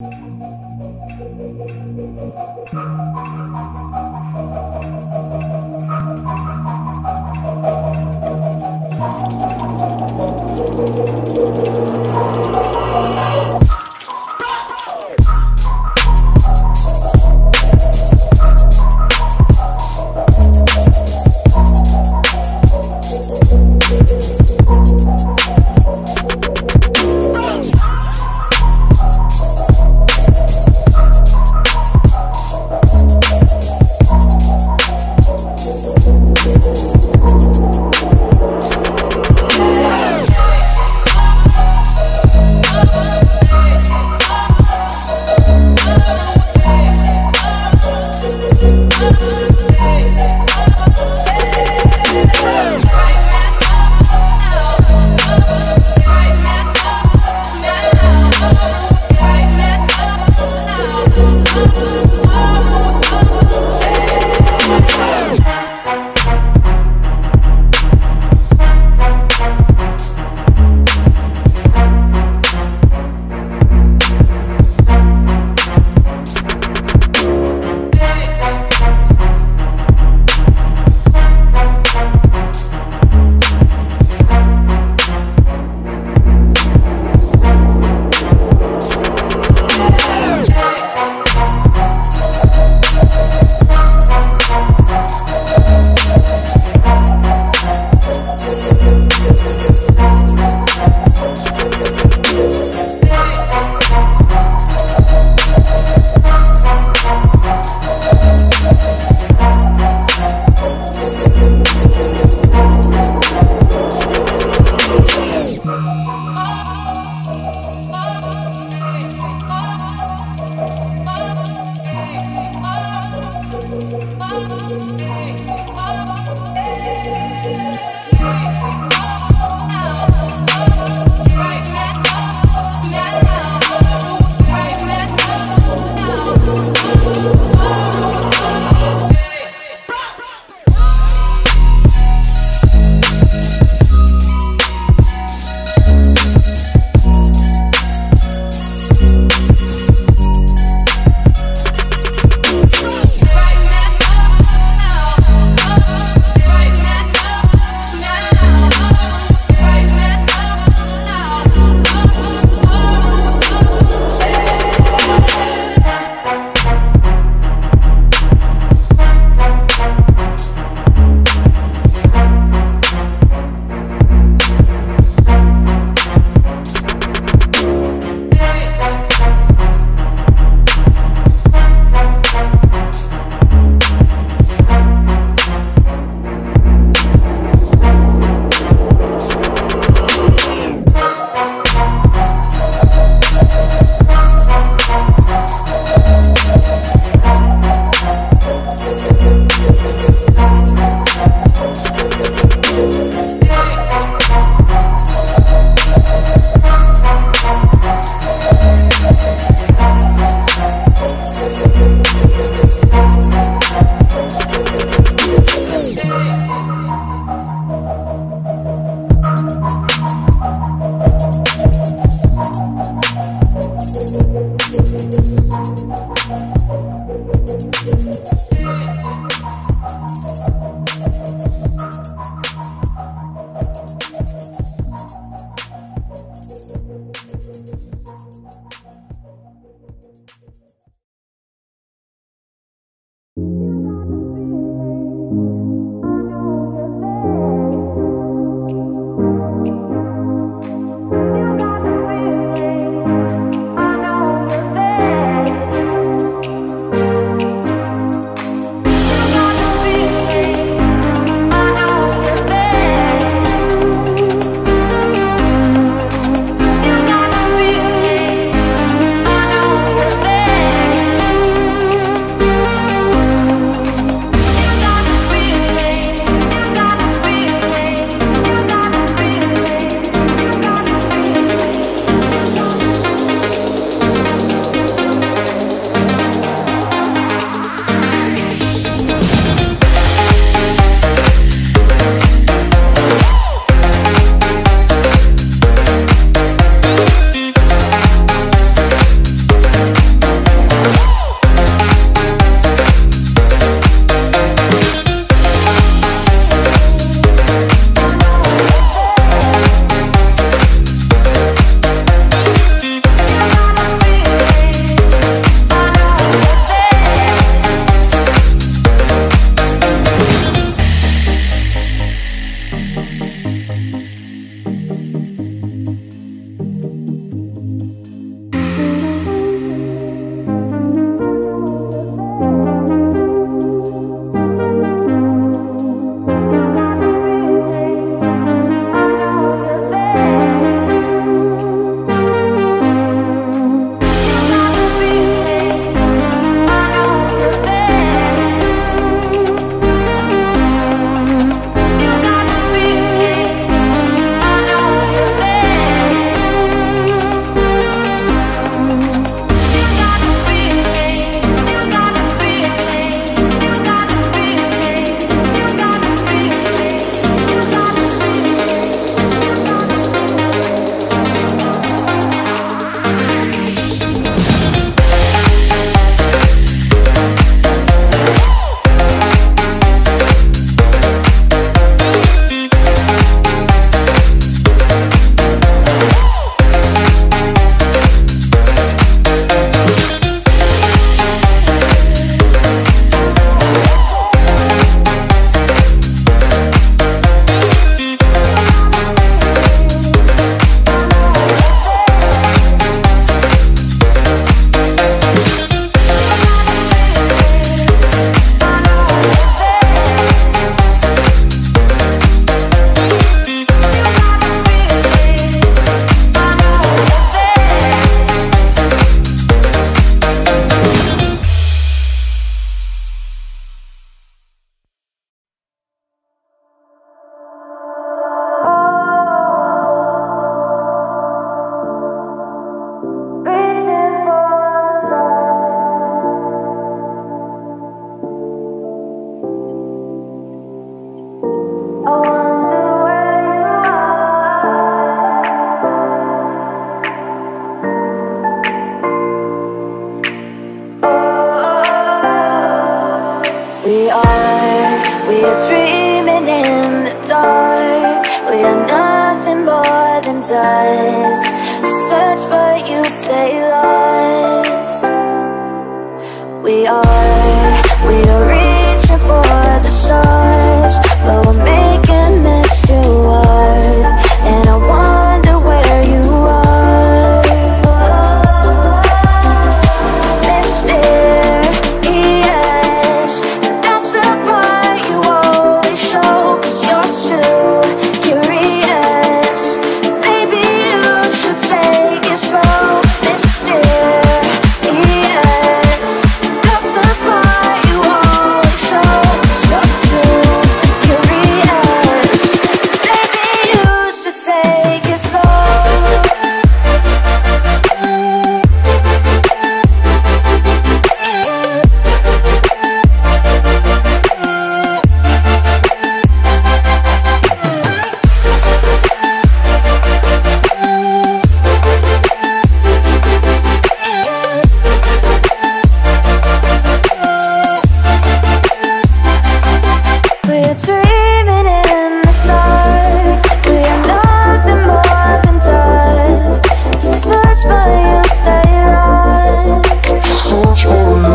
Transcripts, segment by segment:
Thank you. Thank you. we are. We are dreaming in the dark. We are nothing more than dust. Search but you stay lost. We are, we are reaching for the stars.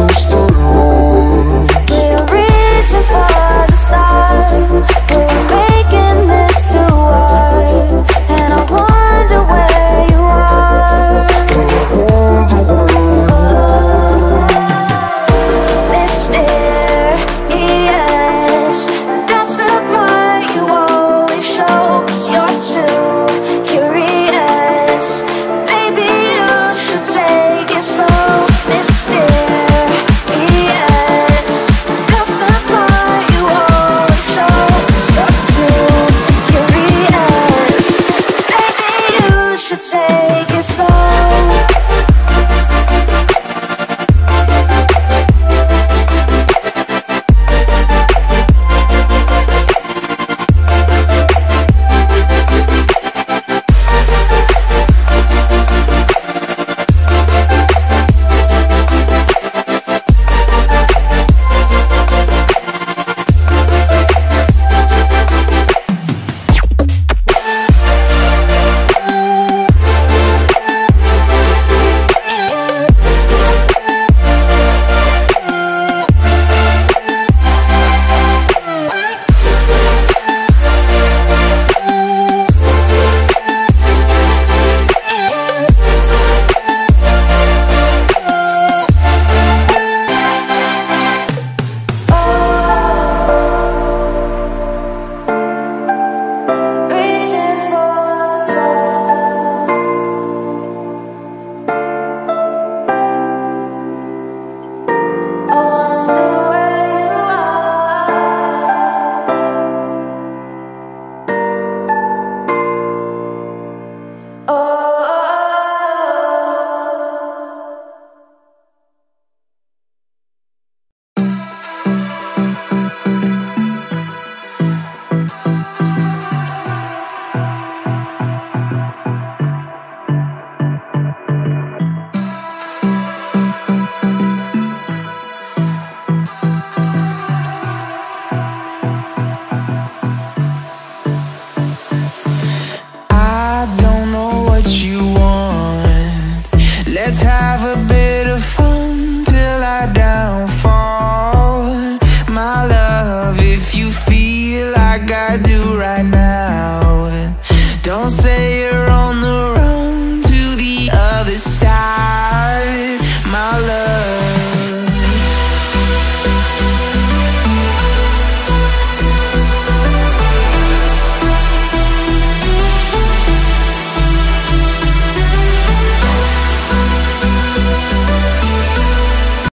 Oh. Don't say